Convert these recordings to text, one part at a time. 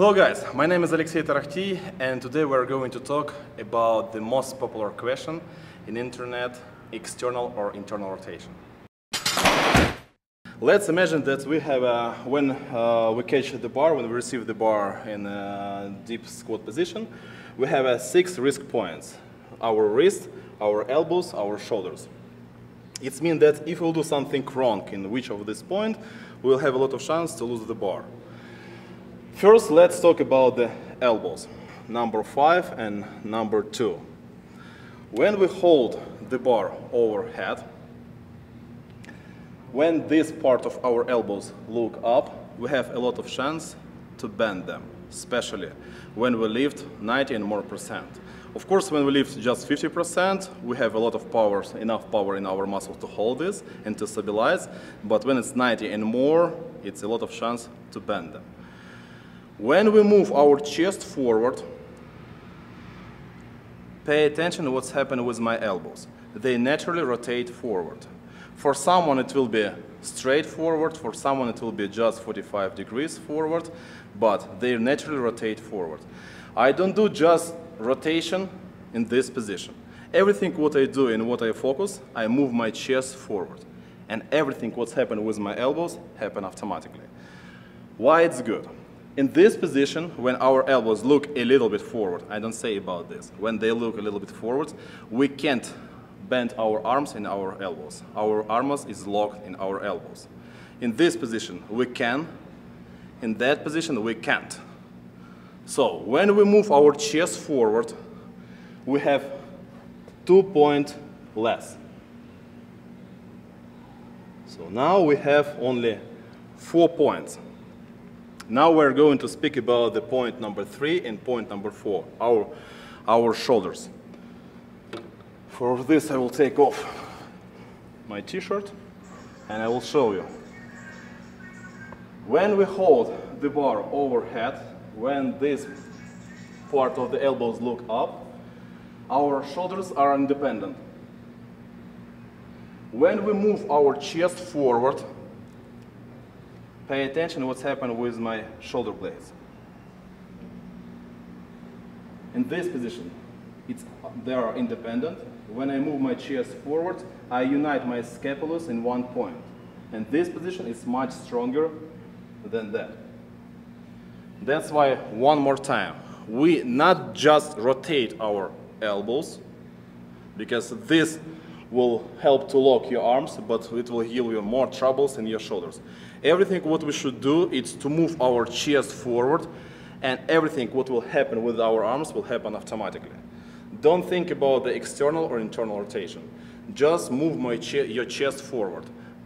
Hello guys, my name is Alexey Torokhtiy and today we're going to talk about the most popular question in internet, external or internal rotation. Let's imagine that we have, a, when uh, we catch the bar, when we receive the bar in a deep squat position, we have uh, six risk points. Our wrist, our elbows, our shoulders. It means that if we'll do something wrong in which of this point, we'll have a lot of chance to lose the bar. First, let's talk about the elbows, number five and number two. When we hold the bar overhead, when this part of our elbows look up, we have a lot of chance to bend them, especially when we lift 90 and more percent. Of course, when we lift just 50%, we have a lot of power, enough power in our muscle to hold this and to stabilize. But when it's 90 and more, it's a lot of chance to bend them. When we move our chest forward, pay attention to what's happening with my elbows. They naturally rotate forward. For someone it will be straight forward, for someone it will be just 45 degrees forward, but they naturally rotate forward. I don't do just rotation in this position. Everything what I do and what I focus, I move my chest forward. And everything what's happening with my elbows happen automatically. Why it's good? In this position, when our elbows look a little bit forward, I don't say about this, when they look a little bit forward, we can't bend our arms and our elbows. Our arms is locked in our elbows. In this position, we can. In that position, we can't. So when we move our chest forward, we have two point less. So now we have only four points. Now we're going to speak about the point number three and point number four, our, our shoulders. For this I will take off my t-shirt and I will show you. When we hold the bar overhead, when this part of the elbows look up, our shoulders are independent. When we move our chest forward, pay attention what's happening with my shoulder blades. In this position, it's, they are independent. When I move my chest forward, I unite my scapulus in one point. And this position is much stronger than that. That's why, one more time, we not just rotate our elbows, because this will help to lock your arms, but it will give you more troubles in your shoulders. Everything what we should do is to move our chest forward, and everything what will happen with our arms will happen automatically. Don't think about the external or internal rotation. Just move your chest forward,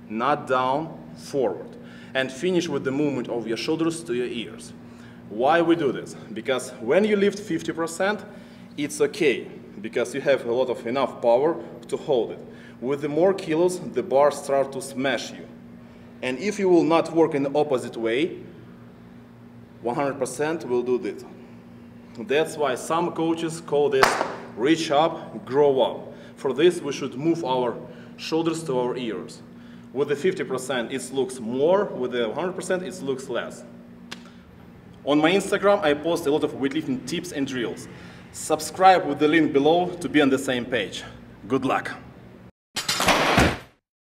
not down, forward. And finish with the movement of your shoulders to your ears. Why we do this? Because when you lift 50%, it's okay because you have a lot of enough power to hold it. With the more kilos, the bar start to smash you. And if you will not work in the opposite way, 100% will do this. That's why some coaches call this reach up, grow up. For this, we should move our shoulders to our ears. With the 50%, it looks more. With the 100%, it looks less. On my Instagram, I post a lot of weightlifting tips and drills. Subscribe with the link below to be on the same page. Good luck.